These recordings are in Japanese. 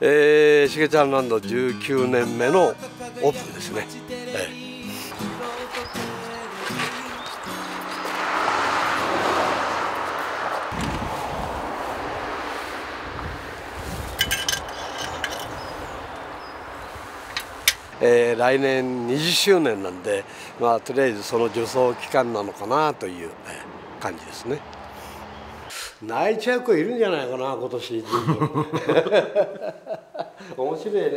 えー、しげちゃんランド19年目のオープンですね、えーえー、来年20周年なんで、まあ、とりあえずその助走期間なのかなという、感じですね。泣いちゃう子いるんじゃないかな今年。面白いね。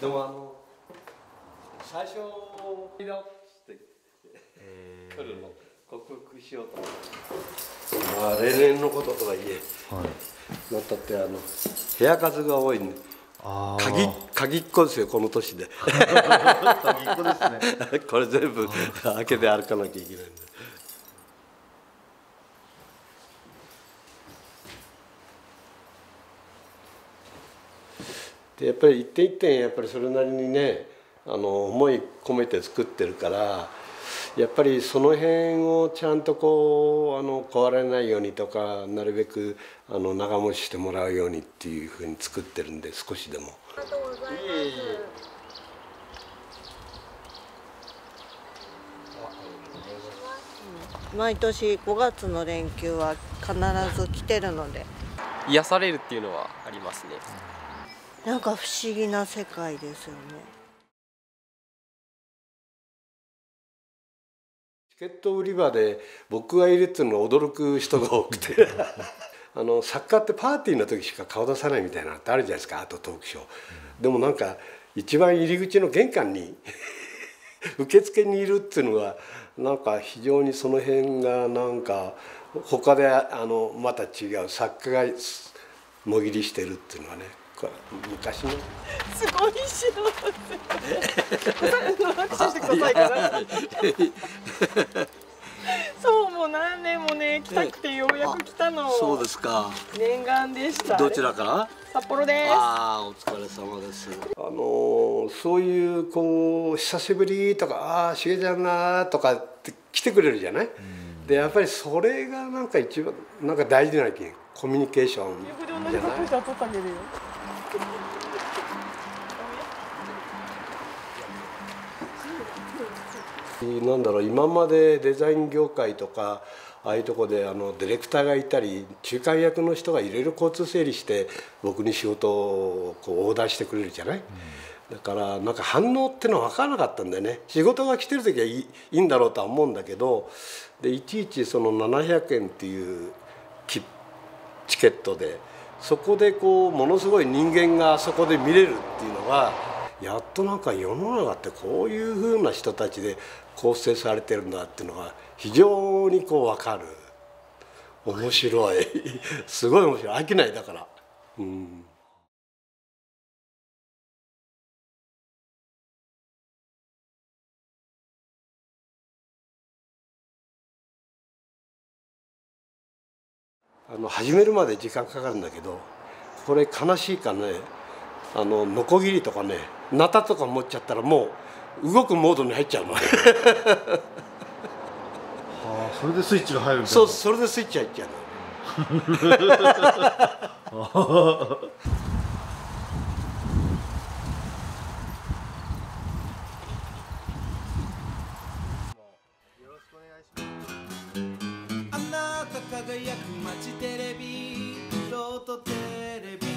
でもあの最初ピロって来るの克服しようと思って。まあ例年のこととはいえ、はい、なったってあの部屋数が多いんで。鍵鍵っ子ですよこの年で。鍵っ子ですね。これ全部開けて歩かなきゃいけないんででやっぱり一点一点やっぱりそれなりにねあの思い込めて作ってるからやっぱりその辺をちゃんとこうあの壊れないようにとかなるべくあの長持ちしてもらうようにっていうふうに作ってるんで少しでも。ありがとうございます。毎年5月の連休は必ず来てるので。癒されるっていうのはありますねなんか不思議な世界ですよね。チケット売り場で僕がいるっていうのは驚く人が多くて。あの作家ってパーティーの時しか顔出さないみたいなのってあるじゃないですかあとトークショー、でもなんか一番入り口の玄関に 受付にいるっていうのはなんか非常にその辺がなんか他であのまた違う作家がもぎりしてるっていうのはね昔の。すごい白拍手してください。からそうもう何年もね来たくてようやく来たの。そうですか。念願でした。どちらから？札幌です。ああお疲れ様です。あのそういうこう久しぶりとかああしげちゃんなとかって来てくれるじゃない、でやっぱりそれがなんか一番なんか大事なきコミュニケーションじゃない？なんだろう今までデザイン業界とかああいうとこであのディレクターがいたり仲介役の人がいろいろ交通整理して僕に仕事をこうオーダーしてくれるじゃない、うん、だからなんか反応ってのは分からなかったんでね。仕事が来てる時はいいいいんだろうとは思うんだけどでいちいちその700円っていうチケットでそこでこうものすごい人間がそこで見れるっていうのはやっとなんか世の中ってこういうふうな人たちで構成されてるんだっていうのが非常にこう分かる。面白い。すごい面白い。飽きないだから。うん。あの始めるまで時間かかるんだけどこれ悲しいかねあのノコギリとかねナタとか持っちゃったらもう動くモードに入っちゃうの。はあ、それでスイッチが入るそうそれでスイッチ入っちゃうの。foto